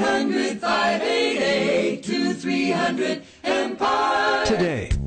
300 588 2300 Empire. Today.